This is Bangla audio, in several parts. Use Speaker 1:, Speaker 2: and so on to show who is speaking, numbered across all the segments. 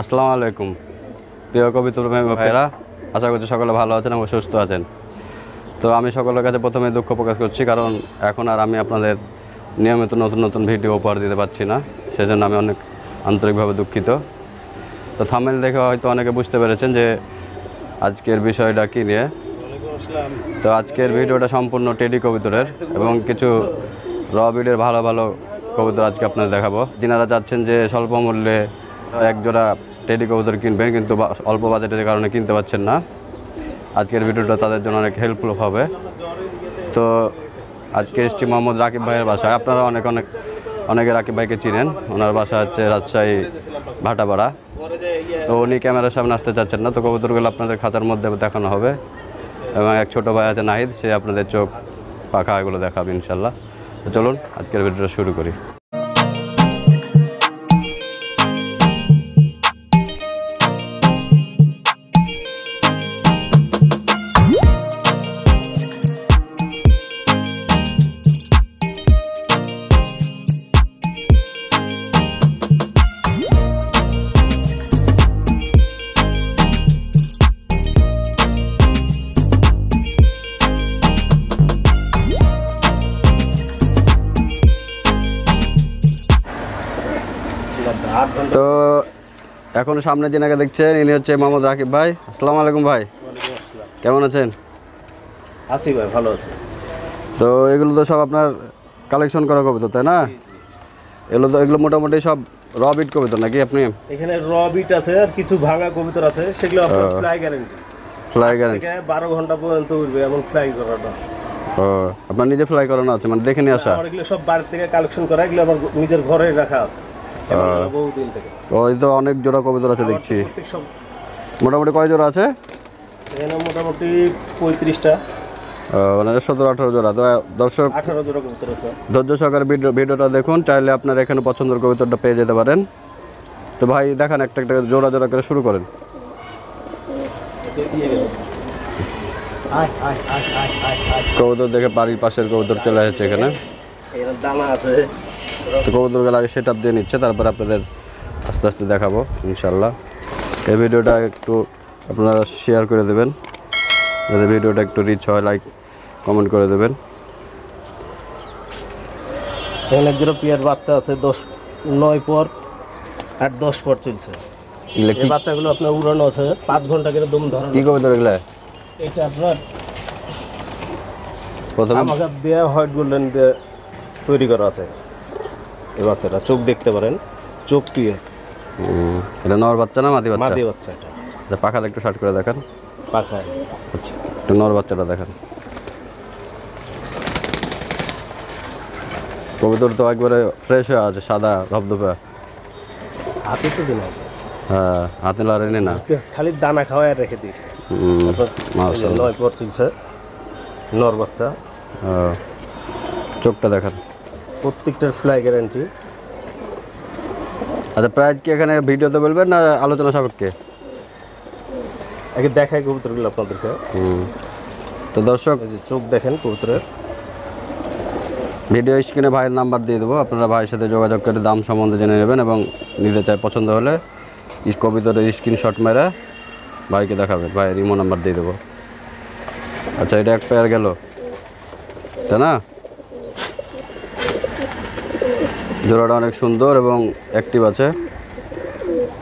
Speaker 1: আসসালামু আলাইকুম। প্রিয় কবিতুল ভাইরা আশা করছি সকলে ভালো আছেন এবং সুস্থ আছেন। তো আমি সকলের কাছে প্রথমে দুঃখ প্রকাশ করছি, কারণ এখন আর আমি আপনাদের নিয়মিত নতুন নতুন ভিডিও উপহার দিতে পারছি না, সেজন্য আমি অনেক আন্তরিকভাবে দুঃখিত। তো থামেল দেখে হয়তো অনেকে বুঝতে পেরেছেন যে আজকের বিষয়টা কী নিয়ে। তো আজকের ভিডিওটা সম্পূর্ণ টেডি কবিতরের এবং কিছু র বিডের ভালো ভালো কবুতর আজকে আপনাদের দেখাবো। যিনারা চাচ্ছেন যে স্বল্প মূল্যে এক জোড়া টেডি কবুতর কিনবেন, কিন্তু অল্প বাজেটের কারণে কিনতে পারছেন না। আজকের ভিডিওটা তাদের জন্য অনেক হেল্পফুল হবে। তো আজকে এসছি মোহাম্মদ রাকিব ভাইয়ের বাসায়। আপনারা অনেক অনেক, অনেকে রাকিব ভাইকে চিনেন। ওনার বাসা হচ্ছে রাজশাহী ভাটাপাড়া। তো উনি ক্যামেরার সামনে আসতে চাচ্ছেন না, তো কবুতরগুলো আপনাদের খাতার মধ্যে দেখানো হবে। এবং এক ছোটো ভাই আছে নাহিদ, সে আপনাদের চোখ পাখা এগুলো দেখাবে ইনশাল্লাহ। তো চলুন, আজকের ভিডিওটা শুরু করি। তো এখন সামনে যিনাকে দেখছেন ইনি হচ্ছে মোহাম্মদ রাকিব ভাই। আসসালামু আলাইকুম ভাই। কেমন আছেন?
Speaker 2: আছি ভাই ভালো আছে।
Speaker 1: তো এগুলো তো সব আপনার কালেকশন করা কবিতা তাই না? এগুলো তো এগুলো মোটামুটি সব র বিট কবিতা নাকি আপনি?
Speaker 2: এখানে র বিট আছে আর কিছু ভাঙা কবিতর আছে সেগুলো আপনার ফ্লাই গ্যারেন্টি
Speaker 1: ফ্লাই গ্যারেন্টি
Speaker 2: থেকে বারো ঘণ্টা পর্যন্ত উঠবে এমন ফ্লাই করাটা।
Speaker 1: ও আপনার নিজে ফ্লাই করানো আছে মানে দেখে নিয়ে আসা?
Speaker 2: এগুলো সব বাড়ি থেকে কালেকশন করা এগুলো আমার নিজের ঘরে রাখা আছে।
Speaker 1: ওই তো অনেক জোড়া কবিতা আছে দেখছি। মোটামুটি কয় জোড়া আছে?
Speaker 2: এখানে মোটামুটি পঁয়ত্রিশটা।
Speaker 1: মানে সতেরো আঠারো জোড়া। তো দর্শক
Speaker 2: কবুতর
Speaker 1: ধৈর্য সহকারে ভিডিওটা দেখুন চাইলে আপনার এখানে পছন্দের কবিতাটা পেয়ে যেতে পারেন। তো ভাই দেখান একটা একটা জোড়া জোড়া করে শুরু করেন। কবুতর দেখে বাড়ির পাশের কবুতর চলে এসেছে এখানে।
Speaker 2: এখানে দানা আছে।
Speaker 1: তো কবুতরগুলো আগে সেট আপ দিয়ে নিচ্ছে তারপর আপনাদের আস্তে আস্তে দেখাবো ইনশাল্লাহ এই ভিডিওটা একটু আপনারা শেয়ার করে দেবেন। যাতে ভিডিওটা একটু রিচ হয় লাইক কমেন্ট করে দেবেন।
Speaker 2: এখানে পিয়ার বাচ্চা আছে দশ নয় পর আর দশ পর চলছে। এই বাচ্চাগুলো আপনার উড়ানো আছে পাঁচ ঘণ্টা করে দম ধরানো।
Speaker 1: কী কবুতর এগুলো?
Speaker 2: এটা আপনার
Speaker 1: প্রথমে
Speaker 2: আমাকে দেয়া হোয়াইট গোল্ডেন দিয়ে তৈরি করা আছে। এই বাচ্চাটা চোখ দেখতে পারেন চোখ পিয়ে
Speaker 1: এটা নর বাচ্চা না মাদি বাচ্চা?
Speaker 2: মাদি বাচ্চা এটা।
Speaker 1: পাখাটা একটু শার্ট করে দেখান।
Speaker 2: পাখা
Speaker 1: আচ্ছা একটু নর বাচ্চাটা দেখান। কবিতর তো একবারে ফ্রেশ হয়ে আছে সাদা ধপধপে
Speaker 2: হাতে তো দিন
Speaker 1: হ্যাঁ হাতে লাড়েনি না?
Speaker 2: খালি দানা খাওয়াই আর রেখে দিই। নয় পর চলছে। নর বাচ্চা।
Speaker 1: ও, চোখটা দেখান।
Speaker 2: প্রত্যেকটার ফ্লাই গ্যারান্টি
Speaker 1: আচ্ছা প্রাইস কি এখানে ভিডিওতে বলবেন না আলোচনা সাপেক্ষে?
Speaker 2: আগে দেখাই কবুতরগুলো আপনাদেরকে।
Speaker 1: তো দর্শক
Speaker 2: চোখ দেখেন কবুতরের।
Speaker 1: ভিডিও স্ক্রিনে ভাইয়ের নাম্বার দিয়ে দেবো। আপনারা ভাইয়ের সাথে যোগাযোগ করে দাম সম্বন্ধে জেনে নেবেন এবং নিতে চাই পছন্দ হলে কবিতার স্ক্রিনশট মেরে ভাইকে দেখাবেন। ভাইয়ের ইমো নাম্বার দিয়ে দেবো। আচ্ছা এটা এক পেয়ার গেল। তাই না? জোড়াটা অনেক সুন্দর এবং অ্যাক্টিভ আছে।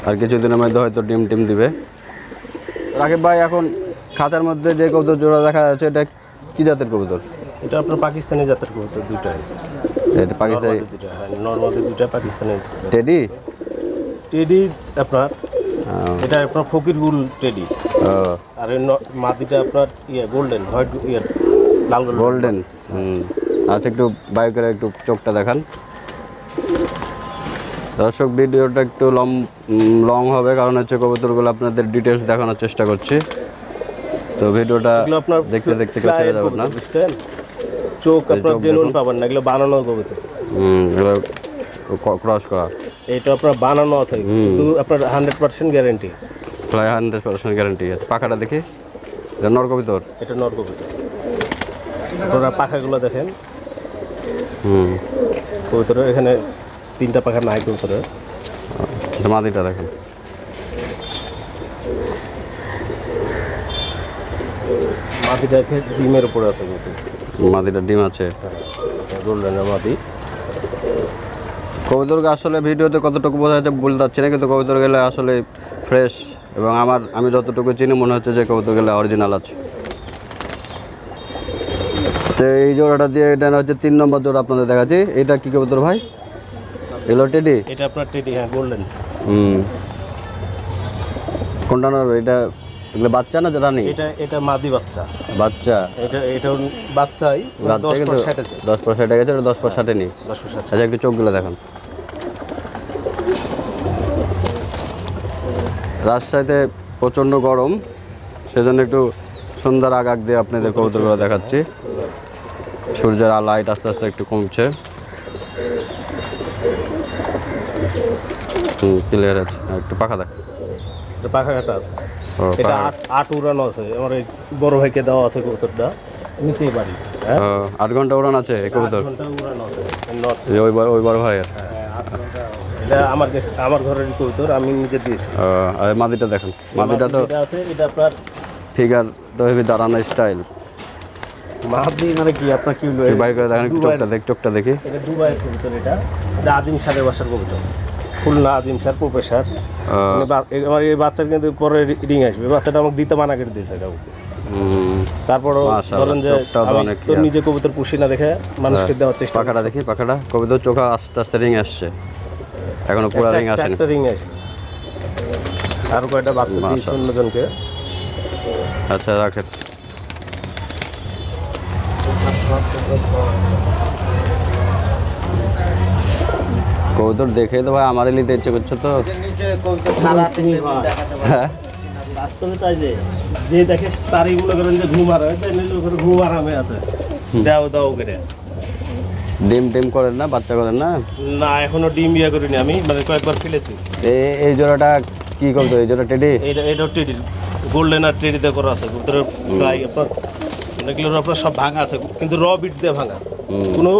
Speaker 1: আর কিছুদিনের মধ্যে হয়তো ডিম টিম দিবে। রাকিব ভাই এখন খাতার মধ্যে যে কবুতর জোড়া দেখা যাচ্ছে এটা কী জাতের কবুতর?
Speaker 2: এটা আপনার পাকিস্তানি জাতের কবুতর দুইটাই।
Speaker 1: এটা পাকিস্তানি
Speaker 2: দুইটা হ্যাঁ নর্মাদি দুইটা পাকিস্তানি
Speaker 1: টেডি?
Speaker 2: টেডি আপনার এটা আপনার ফকিরগুল টেডি। আর এই মাদিটা আপনার ইয়ে গোল্ডেন হোয়াইট ইয়ে লাল গোল্ডেন।
Speaker 1: আচ্ছা একটু বাই করে একটু চোখটা দেখান। দর্শক ভিডিওটা একটু লং লং হবে কারণ হচ্ছে কবুতরগুলো আপনাদের ডিটেলস দেখানোর চেষ্টা করছি। তো ভিডিওটা দেখতে দেখতে কেউ ছেড়ে যাবেন না।
Speaker 2: বুঝছেন? চোখ আপনার জেনুইন পাবেন না এগুলো বানানো কবিতা
Speaker 1: হুম এগুলো ক্রস করা।
Speaker 2: এটা আপনার বানানো আছে কিন্তু আপনার হান্ড্রেড পার্সেন্ট গ্যারেন্টি
Speaker 1: প্রায় হান্ড্রেড পার্সেন্ট গ্যারান্টি আছে। পাখাটা দেখি। এটা নর কবিতর?
Speaker 2: এটা নর কবিতা আপনারা পাখাগুলো দেখেন।
Speaker 1: হুম।
Speaker 2: কবিতরের এখানে তিনটা পাখা নাই কবুতরের
Speaker 1: মাদিটা দেখেন।
Speaker 2: মাদিটা ডিমের উপরে আছে কিন্তু।
Speaker 1: মাদিটা ডিম আছে।
Speaker 2: মাদি।
Speaker 1: কবিতরকে আসলে ভিডিওতে কতটুকু বোঝা যাচ্ছে বলতে পারছি না কিন্তু কবিতর গেলে আসলে ফ্রেশ এবং আমার আমি যতটুকু চিনি মনে হচ্ছে যে কবিতর গেলে অরিজিনাল আছে। তো এই জোড়াটা দিয়ে এটা হচ্ছে তিন নম্বর জোড়া আপনাদের দেখাচ্ছি। এটা কী কবিতর ভাই? এলো টেডি?
Speaker 2: এটা আপনার টেডি হ্যাঁ গোল্ডেন
Speaker 1: হুম। কোনটা নেবে এটা এগুলো বাচ্চা না রানি
Speaker 2: এটা এটা মাদি বাচ্চা।
Speaker 1: বাচ্চা।
Speaker 2: এটা এটাও বাচ্চাই
Speaker 1: বাচ্চা
Speaker 2: দশ
Speaker 1: কিন্তু
Speaker 2: পর ষাট আছে।
Speaker 1: দশ পর ষাটে গেছে ওটা দশ পর ষাটে নেই
Speaker 2: দশ পর ষাট।
Speaker 1: আচ্ছা একটু চোখগুলো দেখুন। রাজশাহীতে প্রচণ্ড গরম সেজন্য একটু সুন্দর আগ আগ দিয়ে আপনাদের কবুতরগুলো দেখাচ্ছি। সূর্যের আলো লাইট আস্তে আস্তে একটু কমছে। হুম ক্লিয়ার আছে। একটু পাখা দেখ।
Speaker 2: এটা পাখা কাটা আছে। এটা আট আট উড়ানো আছে। আমার এই বড় ভাইকে দেওয়া আছে কবুতরটা। নিতেই পারি হ্যাঁ?
Speaker 1: আট ঘণ্টা উড়ান আছে এই কবুতর?
Speaker 2: আট ঘণ্টা উড়ানো আছে।
Speaker 1: ওই বড়- ওই বড় ভাইয়ের
Speaker 2: এটা আমার আমার ঘরের কবুতর আমি নিজে দিয়েছি।
Speaker 1: আর মাদিটা দেখুন। মাদিটা তো
Speaker 2: আছে এটা আপনার
Speaker 1: ফিগার তো হেবি দাঁড়ানো স্টাইল
Speaker 2: মাহাদি মানে কি? আপনার কি
Speaker 1: করে দেখেন একটু চোখটা দেখ চোখটা দেখি।
Speaker 2: এটা দুবাইয়ের কবুতর এটা। এটা আজিম সারের বাসার কবুতর। খুলনা আজিম সার প্রফেসর মানে বা- আমার এই বাচ্চার কিন্তু পরে রিং আসবে। বাচ্চাটা আমাকে দিতে মানা করে দিয়েছে
Speaker 1: হুম,
Speaker 2: তারপরও ধরেন যে আমি তো নিজে কবুতর পুষি না দেখে মানুষকে দেওয়ার চেষ্টা
Speaker 1: পাখাটা দেখি পাখাটা। কবে তো চোখা আস্তে আস্তে রিং আসছে। এখনও পুরো রিং আসেনি।
Speaker 2: চারটা রিং আসবে আরও কয়টা বাচ্চা দিয়েছি। অন্যজনকে।
Speaker 1: আচ্ছা রাখেন। কৌতর দেখে তো ভাই আমারই নিতে ইচ্ছে করছে তো। হ্যাঁ?
Speaker 2: বাস্তবে তাই যে যে দেখে তারই মনে করেন যে ঘুম আরামে তাই নিলে ওখানে ঘুম আরামে আছে। দাও দাও করে
Speaker 1: ডিম টিম করেন না বাচ্চা করেন না?
Speaker 2: না এখনও ডিম ইয়ে করিনি আমি মানে কয়েকবার ফেলেছি।
Speaker 1: এই এই জোড়াটা কি করতো এই জোড়া টেডি?
Speaker 2: এটা এটাও টেডি গোল্ডেন আর টেডিতে করা আছে কবুতরের প্রায় আপনার এগুলোর আপনার সব ভাঙা আছে কিন্তু র বিট দিয়ে ভাঙা। কোনো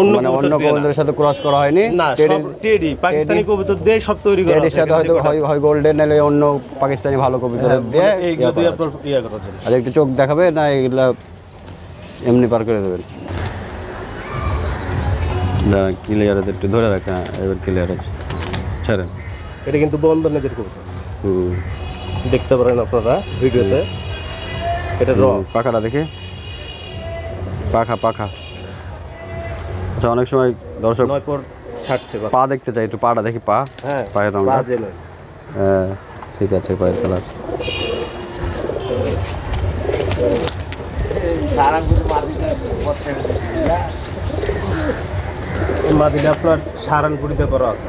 Speaker 2: অন্য
Speaker 1: মানে অন্য কবুতরের সাথে ক্রস করা হয়নি।
Speaker 2: না
Speaker 1: টেডি
Speaker 2: সব টেডি পাকিস্তানি কবুতর দিয়ে সব তৈরি করা
Speaker 1: টেডির সাথে হয়তো হয় হয় গোল্ডেন এলে অন্য পাকিস্তানি ভালো দিয়ে
Speaker 2: হ্যাঁ, এইগুলো দিয়ে আপনার ইয়ে করা যায়
Speaker 1: আর একটু চোখ দেখাবে? না এগুলা এমনি পার করে দেবেন। দাঁড়ান ক্লিয়ার আছে একটু ধরে রাখেন হ্যাঁ, এবার ক্লিয়ার আছে। ছাড়েন।
Speaker 2: এটা কিন্তু বন্ধনেদের কবুতর।
Speaker 1: হুম।
Speaker 2: দেখতে পারেন আপনারা ভিডিওতে। এটা র
Speaker 1: পাখাটা দেখি। পাখা পাখা। আচ্ছা অনেক সময় দর্শক
Speaker 2: ছাড়ছে
Speaker 1: পা দেখতে চাই একটু পাটা দেখি পা?
Speaker 2: হ্যাঁ
Speaker 1: পায়ের
Speaker 2: বাজে
Speaker 1: হ্যাঁ ঠিক আছে পায়ের কালার
Speaker 2: মাদিটা আপনার সারানপুরিতে করা আছে।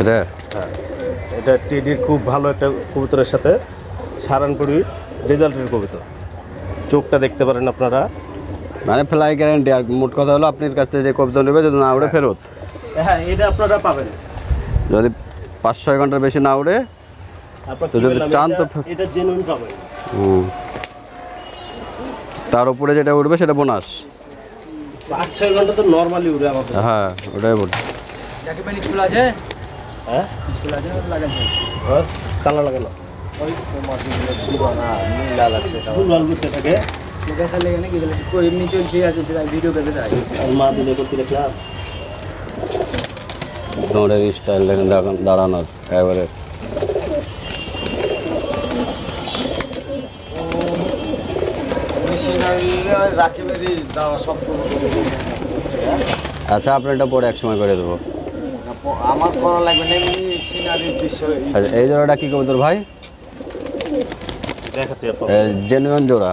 Speaker 1: এটা?
Speaker 2: হ্যাঁ এটা টেডির খুব ভালো একটা কবুতরের সাথে সারানপুরি রেজাল্টের কবিতা চোখটা দেখতে পারেন আপনারা।
Speaker 1: মানে ফ্লাই গ্যারেন্টি আর মোট কথা হলো আপনার কাছ থেকে যে কবিতা নেবে যদি না উড়ে ফেরত।
Speaker 2: হ্যাঁ এটা আপনারা পাবেন।
Speaker 1: যদি পাঁচ ছয় ঘণ্টার বেশি না উড়ে তো যদি চান তো
Speaker 2: এটা- জেনুইন পাবেন।
Speaker 1: হুম। তার উপরে যেটা উঠবে সেটা বোনাস।
Speaker 2: পাঁচ ছয় ঘণ্টা তো নর্মালি উড়ে আমাদের
Speaker 1: হ্যাঁ ওটাই বলছি।
Speaker 2: হ্যাঁ? হ্যাঁ, কালো লাগে না। ফুলবাল ঘুরতে থাকে।
Speaker 3: এমনি চলছে আছে ভিডিও করতে চাই
Speaker 2: আর মা দিলে করতে দেখলাম।
Speaker 1: দৌড়ের স্টাইল দেখেন দেখেন দাঁড়ানোর
Speaker 3: সব
Speaker 1: আচ্ছা আপনি এটা পরে এক সময় করে দেবো।
Speaker 3: আমার করা লাগবে না
Speaker 1: আচ্ছা এই জোড়াটা কী কবুতর ভাই?
Speaker 2: আপনার
Speaker 1: জেনুইন জোড়া।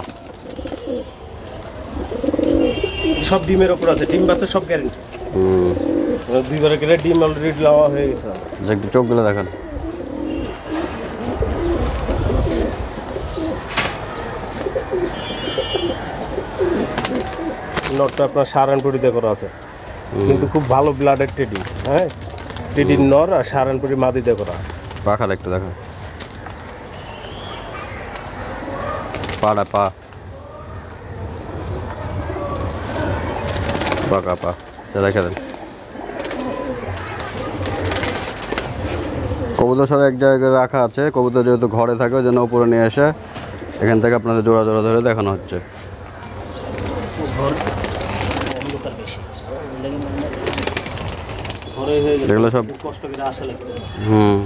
Speaker 2: সব ডিমের ওপর আছে ডিম বাচ্চা সব গ্যারেন্টি
Speaker 1: হুম।
Speaker 2: দুইবার গেলে ডিম অলরেডি লাওয়া হয়ে গেছে
Speaker 1: আচ্ছা, একটু চোখগুলো দেখান।
Speaker 2: নটটা আপনার সারানপুরিতে করা আছে। কিন্তু খুব ভালো ব্লাডের টেডি হ্যাঁ? টেডির নর আর সারানপুরি মাদিতে করা।
Speaker 1: পাখার একটু দেখান। পাড়া পা। পাকা পা রেখে দেন কবুতর সব এক জায়গায় রাখা আছে। কবুতর যেহেতু ঘরে থাকে, ওই জন্য উপরে নিয়ে এসে এখান থেকে আপনাদের জোড়া জোড়া ধরে দেখানো হচ্ছে। এগুলো সব হুম।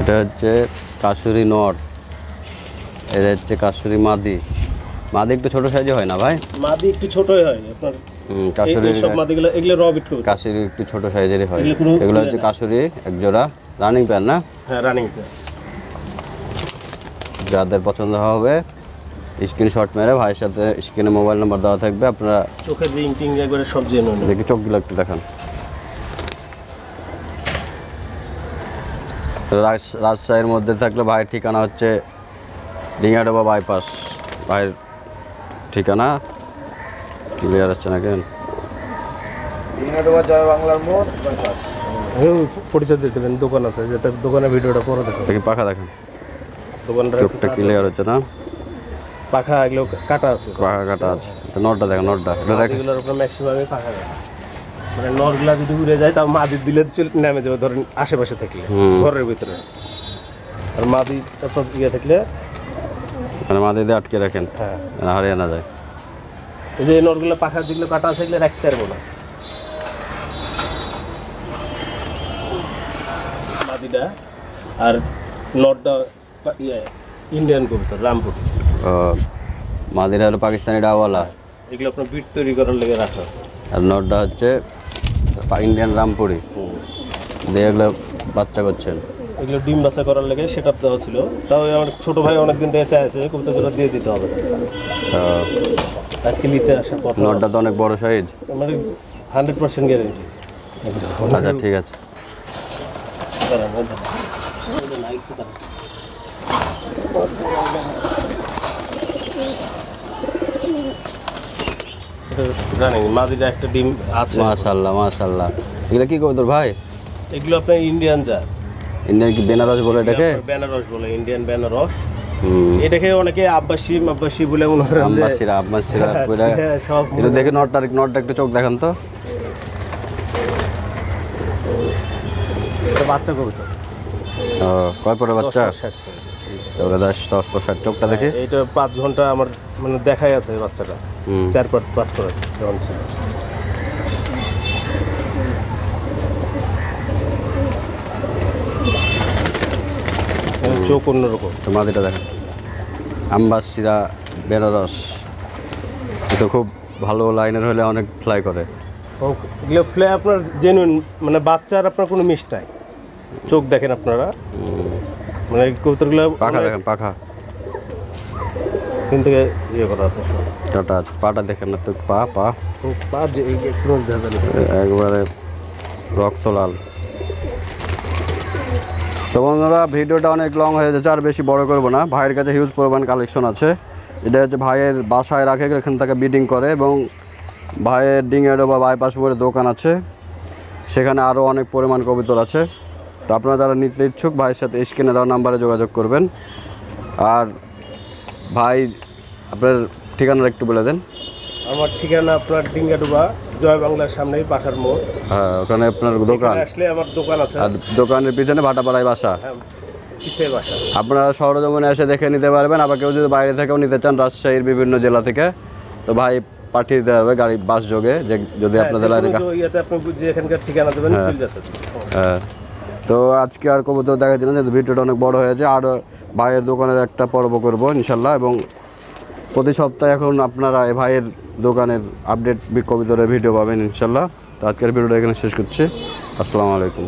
Speaker 1: এটা হচ্ছে কাশুরি নট। এটা হচ্ছে কাশুরি মাদি। মাদি একটু ছোট সাইজে হয় না ভাই?
Speaker 2: মাদি একটু ছোটই হয় আপনার
Speaker 1: কাশুরি
Speaker 2: সব মাদিগুলো এগুলো রবিট কবুতর
Speaker 1: কাশুরি একটু ছোটো সাইজেরই হয়।
Speaker 2: এগুলো
Speaker 1: হচ্ছে কাশুরি এক জোড়া রানিং প্যান না?
Speaker 2: হ্যাঁ রানিং
Speaker 1: যাদের পছন্দ হবে স্ক্রিনশট মেরে ভাইয়ের সাথে স্ক্রিনে মোবাইল নাম্বার দেওয়া থাকবে আপনারা
Speaker 2: চোখের রিং টিং একবারে সব জেনে
Speaker 1: দেখি চোখগুলো একটু দেখান। রাজ- রাজশাহীর মধ্যে থাকলে ভাইয়ের ঠিকানা হচ্ছে ডিঙাডোবা বাইপাস ভাইয়ের ঠিকানা ক্লিয়ার হচ্ছে না কেন?
Speaker 3: জয় বাংলার মোড় বাইপাস।
Speaker 2: পরিচয় দিতে দেবেন দোকান আছে যেটা দোকানের ভিডিওটা পরে দেখো
Speaker 1: দেখি পাখা দেখেন।
Speaker 2: দোকানটা
Speaker 1: চোখটা ক্লিয়ার হচ্ছে না?
Speaker 2: পাখা এগুলো কাটা আছে।
Speaker 1: পাখা কাটা আছে। তো নটটা দেখেন নটটা। এটা দেখেন।
Speaker 2: এগুলোর উপর ম্যাক্সিমামই পাখা মানে নরগুলা যদি উড়ে যায় তাও মাদি দিলে চলে নেমে যাবে ধরেন আশেপাশে থাকলে। ঘরের ভিতরে। আর মাদি তারপর ইয়ে থাকলে
Speaker 1: মানে মাদি দিয়ে আটকে রাখেন
Speaker 2: হ্যাঁ।
Speaker 1: হারিয়ে না যায়।
Speaker 2: এই যে এই নরগুলো পাখা যেগুলো কাটা আছে এগুলো রাখতে পারব না। মাদিটা আর নটটা ইয়ে ইন্ডিয়ান কবুতর রামপুর।
Speaker 1: মাদিরা হলো পাকিস্তানি ডাওয়ালা
Speaker 2: এগুলো আপনার বিট তৈরি করার লেগে রাখা আছে।
Speaker 1: আর নটটা হচ্ছে ইন্ডিয়ান রামপুরি দিয়ে এগুলো বাচ্চা করছেন।
Speaker 2: এগুলো ডিম বাচ্চা করার লেগে সেট আপ দেওয়া ছিল। তাও আমার ছোট ভাই অনেকদিন থেকে চাইছে কবিতা জোড়া দিয়ে দিতে হবে। আজকে নিতে আসার কথা।
Speaker 1: নটটা তো অনেক বড় সাইজ
Speaker 2: মানে হান্ড্রেড পার্সেন্ট গ্যারেন্টি
Speaker 1: আচ্ছা ঠিক আছে।
Speaker 2: একটা ডিম আছে।
Speaker 1: মাশাল্লাহ মাশাল্লাহ এগুলো কি কবুতর ভাই?
Speaker 2: এগুলো আপনার ইন্ডিয়ান জাত
Speaker 1: ইন্ডিয়ান কি বেনারস বলে এটাকে?
Speaker 2: বেনারস বলে ইন্ডিয়ান বেনারস
Speaker 1: হুম।
Speaker 2: এটাকে অনেকে আব্বাসি আব্বাসি বলে মনে করেন যে
Speaker 1: আব্বাসিরা পুরা
Speaker 2: হ্যাঁ, সব
Speaker 1: এটা দেখে নটটা নটটা একটু চোখ দেখান তো।
Speaker 2: বাচ্চা কবুতর
Speaker 1: ও, কয় পরে বাচ্চা?
Speaker 2: দশ
Speaker 1: দশ পর চোখটা দেখি।
Speaker 2: এইটা পাঁচ ঘণ্টা আমার মানে দেখাই আছে বাচ্চাটা।
Speaker 1: হুম।
Speaker 2: চার পাঁচ পাঁচ করে যখন ছিল। চোখ অন্যরকম।
Speaker 1: মাদিটা দেখেন। আম্বাসিরা বেনারস। এটা খুব ভালো লাইনের হলে অনেক ফ্লাই করে।
Speaker 2: এবং এগুলো ফ্লে আপনার জেনুইন মানে বাচ্চার আপনার কোনো মিস নাই। চোখ দেখেন আপনারা। মানে কবুতরগুলো
Speaker 1: পাখা দেখেন পাখা।
Speaker 2: থেকে ইয়ে করা আছে সব।
Speaker 1: কাটা আছে পাটা দেখেন না তো পা পা।
Speaker 2: পা
Speaker 1: একবারে রক্ত লাল। তো বন্ধুরা, ভিডিওটা অনেক লং হয়ে যাচ্ছে, আর বেশি বড় করব না। ভাইয়ের কাছে হিউজ পরিমাণ কালেকশন আছে। এটা হচ্ছে ভাইয়ের বাসায় রাখে, এখান থেকে বিডিং করে এবং ভাইয়ের ডিঙেরও বা বাইপাস মোড়ে দোকান আছে। সেখানে আরও অনেক পরিমাণ কবিতর আছে। তো আপনারা যারা নিতে ইচ্ছুক, ভাইয়ের সাথে স্ক্রিনে দেওয়ার নাম্বারে যোগাযোগ করবেন। আর ভাই, আপনার ঠিকানাটা একটু বলে দেন।
Speaker 2: আমার ঠিকানা আপনার ডিঙ্গাডুবা জয় বাংলার সামনেই পাঠার মোড়।
Speaker 1: হ্যাঁ ওখানে আপনার দোকান।
Speaker 2: আসলে আমার দোকান আছে।
Speaker 1: আর দোকানের পিছনে ভাটাপাড়ায় বাসা?
Speaker 2: হ্যাঁ
Speaker 1: আপনারা সরজমিনে এসে দেখে নিতে পারবেন আবার কেউ যদি বাইরে থেকেও নিতে চান রাজশাহীর বিভিন্ন জেলা থেকে তো ভাই পাঠিয়ে দিতে হবে গাড়ি বাস যোগে যে যদি
Speaker 2: হ্যাঁ,
Speaker 1: আপনাদের
Speaker 2: যে যে ঠিকানা দেবেন
Speaker 1: হ্যাঁ। তো আজকে আর কবুতর দেখা দিলাম যেহেতু ভিডিওটা অনেক বড় হয়েছে আর ভাইয়ের দোকানের একটা পর্ব করব ইনশাল্লাহ এবং প্রতি সপ্তাহে এখন আপনারা এ ভাইয়ের দোকানের আপডেট কবিতরের ভিডিও পাবেন ইনশাল্লাহ তো আজকের ভিডিওটা এখানে শেষ করছি। আসসালামু আলাইকুম।